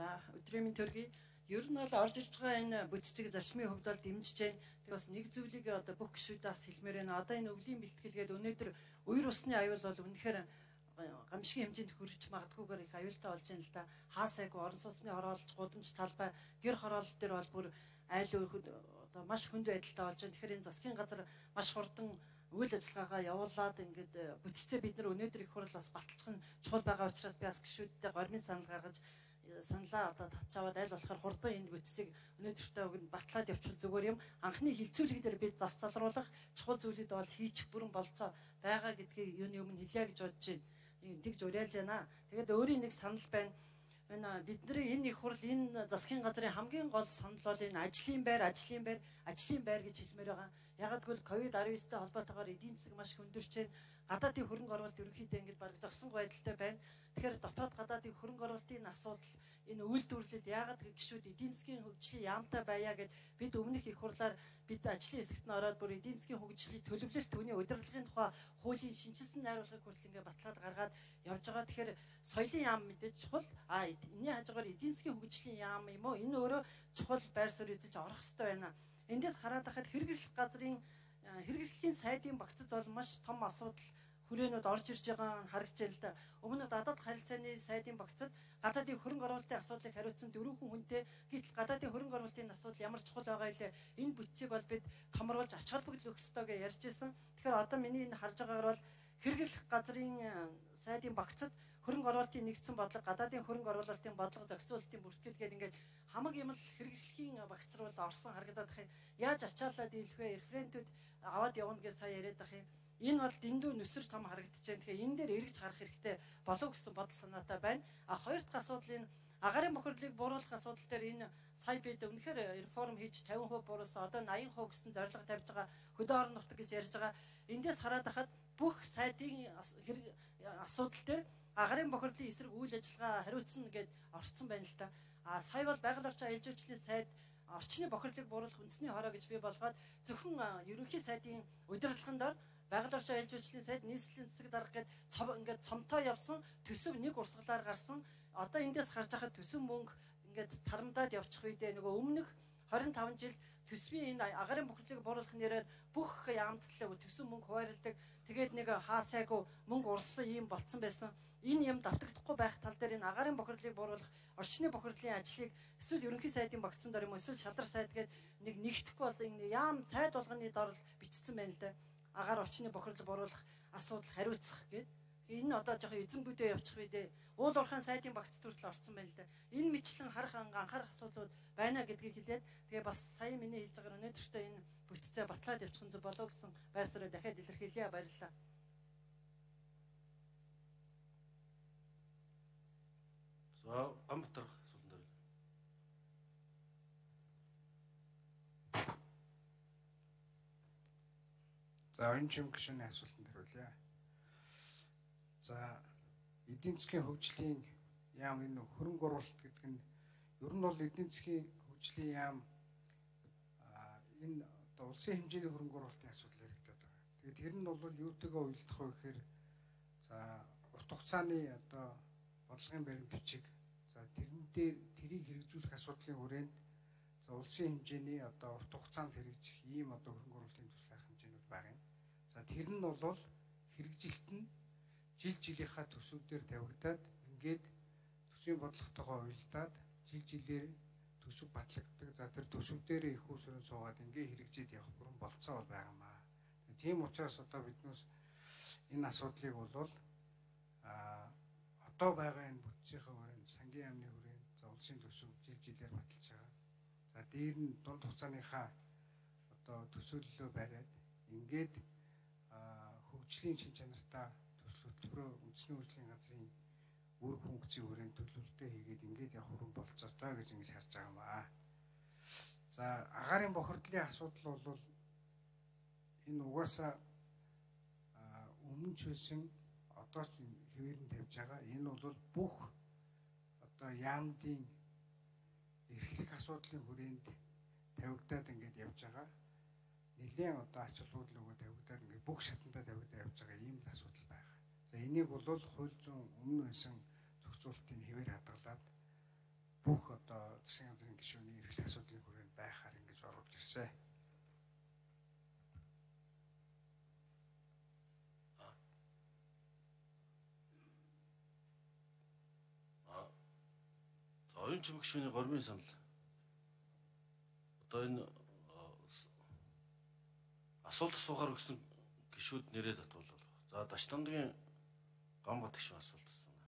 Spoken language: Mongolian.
За өдрийн минь төргий ер нь бол орж ирж байгаа энэ бүтцийг зарчмын хувьд бол дэмжиж जैन. Тэг бас нэг зүйлийг одоо бүх гişүүдээс хэлмээр байна. Одоо энэ өвлийн бэлтгэлгээд өнөөдөр үер усны аюул бол үнэхээр гамшигын хэмжээнд хүрч магадгүйгээр их аюултай болж байна л да. Хаасайг орон сууцны хороолж, гудамж талбай, гэр хороол дээр бол бүр айл одоо маш хүнд байдалтай болж байна. Тэгэхээр энэ засгийн газар маш хурдан үйл ажиллагаагаа явуулаад ингээд бүтцээ бид нар өнөөдөр их хурл бас баталчих нь чухал байгаа учраас би бас гişүүдтэй гормын санал гаргаж саналаа одоо татчаваад аль болохоор хурдан энэ бүтцийг өнөөдөртөө өгн батлаад явуул зүгээр юм. Анхны хилцүүлэг дээр бид зас залруулах чухал зүйлүүд бол хийчих бүрэн болцоо байгаа гэдгийг юуны өмнө хэлье гэж бодож байна. Тэгж уриалж байна. Тэгээд өөрийн нэг санал байна. Энэ бидний энэ их хурл энэ засгийн газрын хамгийн гол санал бол энэ ажлын байр, ажлын байр, ажлын байр гэж хэлмээр байгаа. Ягаад гэвэл ковид-19-тэй холбоотойгоор эдийн засаг маш хөндөрч байна гадаадын хөрөнгө оруулалт ерөнхийдөө ингэж баг зогсон байдалтай байна. Тэгэхээр дотоод гадаадын хөрөнгө оруулалтын асуудал энэ үйлдвэрлэлд яагаад гişүүд эдийн засгийн хөгжлийн яамтай байя гэд бид өмнөх их хурлаар бид ажлын хэсэгт нь ороод бүр эдийн засгийн хөгжлийн төлөвлөлт түүний удирдлагын тухай хуулийн шинжилсэн найруулгыг хүртэл ингээд баталгаад гаргаад явж байгаа. Тэгэхээр соёлын яам мэдээж чухал. А энэний хажуугаар эдийн засгийн хөгжлийн яам юм уу? Энэ өөрөө чухал байр суурь эзэж орох хэрэгтэй байна. Эндээс хараад хахад хэрэглэх газрын хэрэглэлийн сайдын багцад бол маш том асуудал хүрээнүүд орж ирж байгаа нь харагдаж байна л да. Өмнө гадаад харилцааны сайдын багцад гадаадын хөрөнгө оруулалтын асуудлыг хариуцсан дөрвөн хүн хүнтэй гэтэл гадаадын хөрөнгө оруулалтын асуудал ямар чухал байгаа илээ. Энэ бүтцийг бол бид томруулж ач холбогдол өгөх ёстой гэж ярьж байсан. Тэгэхээр одоо миний энэ харж байгаагаар бол хэрэглэх газрын э, сайдын багцад хөрөнгө оруулалтын нэгдсэн бодлого гадаадын хөрөнгө оруулалтын бодлого зохицуулалтын бүртгэл гэдэг ингээд хамаг юм л хэрэглэхийн багц руу орсон харагдаад их яаж ачаалаад дийлэх вэ референтүүд аваад явна гэж сая яриад байх юм Энэ бол дэндүү нүсэр том харагдаж байна. Тэгэхээр энэ дээр эргэж харах хэрэгтэй болов гэсэн бодол санаатай байна. А хоёр дахь асуудал энэ агарын бохирлыг бууруулах асуудал дээр энэ сая бид үнэхээр реформ хийж 50% бууруулсан. Одоо 80% гэсэн зорилго тавьж байгаа хөдөө орон нутаг гэж ярьж байгаа. Эндээс хараад хахад бүх сайдын асуудал дээр агарын бохирлын эсрэг үйл ажиллагаа хариуцсан гэд орцсон байна л та. А сая бол байгаль орчин аялал жуулчлалын сайд орчны бохирлыг бууруулах үндэсний хороо гэж бий болгоод зөвхөн ерөнхий сайдын удирдлагын дор байгаль орчин аялал жуулчлалын сайд нийслэлийн цэцэг дарга гээд цов ингээд цомтоо явсан төсөв нэг урсгалаар гарсан. Одоо эндээс харж байхад төсөв мөнгө ингээд тарамдаад явчих үедээ нөгөө өмнөх 25 жил төсвийн энэ агарын бохирлыг бууруулах нэрээр бүх яамтлал төсөв мөнгө хуваарлдаг тэгээд нэг хаасайгүй мөнгө урссан юм болцсон байсан энэ юм давтагдахгүй байх тал дээр энэ агарын бохирлыг бууруулах орчны бохирлын ажлыг эсвэл ерөнхий сайдын багцсан дор юм эсвэл шадар сайд гээд нэг нэгтгэхгүй бол энэ яам сайд болгоны дор бичсэн байна л да агаар орчны бохирдол боруулах асуудал хариуцах гээд энэ одоо жоохон эзэмгүүдээ явчих үедээ уул уурхайн сайдын багц төрөл орсон байна л да. Энэ мэтлэн харах анхаарах асуудлууд байна гэдгийг хэлээд тэгээ бас сая миний хэлж байгаа өнөөдөртөө энэ бүтцээ батлаад явчих нь зөв болов гэсэн байр суурийг дахиад илэрхийлье баярлалаа. За Гамбатар За энэ чим гişүний асуултанд хариулъя. За эдийн засгийн хөгжлийн яам энэ хөрөнгө оруулалт гэдэг нь ер нь бол эдийн засгийн хөгжлийн яам энэ одоо улсын хэмжээний хөрөнгө оруулалтын асуудал яригдаад байгаа. Тэгээд тэр нь бол юутэйгээ уялдах вэ гэхээр за урт хугацааны одоо бодлогын баримтчиг за тэрэн дээр тэрийг хэрэгжүүлэх асуудлын хүрээнд за улсын хэмжээний одоо урт хугацаанд хэрэгжих ийм одоо хөрөнгө оруулалтын арга хэмжээнүүд байгаа юм. За тэр нь бол хэрэгжилт нь жил жилийнхаа төсөвдөр тавигдаад ингээд төсвийн бодлоготойгоо уялдаад жил жилээр төсөв батлагддаг. За тэр төсөв дээр их усрын суугаад ингээ хэрэгжээд явах бүрэн болцоо бол байгаамаа. Тийм учраас одоо биднээс энэ асуудлыг бол а одоо байгаа энэ бүтцийнхээ сангийн яамны хүрээнд за улсын төсөв жил жилээр баталж байгаа. За дээр нь дунд хугацааныхаа одоо төсөөллөө бариад ингээд хөгжлийн шин чанартай төсөл хөтөлбөрөө үндэсний хөгжлийн газрын үр функцийн хүрээнд төлөвлөлтөө хийгээд ингээд явах хүрэн болцоотой гэж ингэж харж байгаа маа. За агаарын бохирдлын асуудал бол энэ угаасаа өмнө ч байсан одоо ч хэвээр нь тавьж байгаа. Энэ бол бүх одоо яамдын эрхлэх асуудлын хүрээнд тавигдаад ингээд явж байгаа нэлээд одоо ач холбогдол өгөө тавигдаад ингээ бүх шатандаа тавигдаад явж байгаа ийм асуудал байгаа. За энийг бол хууль зүйн өмнө байсан зохицуултын хэвээр хадгалаад бүх одоо засгийн газрын гишүүний эрхлэх асуудлын хүрээнд байхаар ингэж оруулж ирсэн. Оюун чимэг шүүний гормын санал. Одоо энэ асуулт асуухаар өгсөн гişүүд нэрээ татвал. За Дашдамдгийн гам батгш асуулт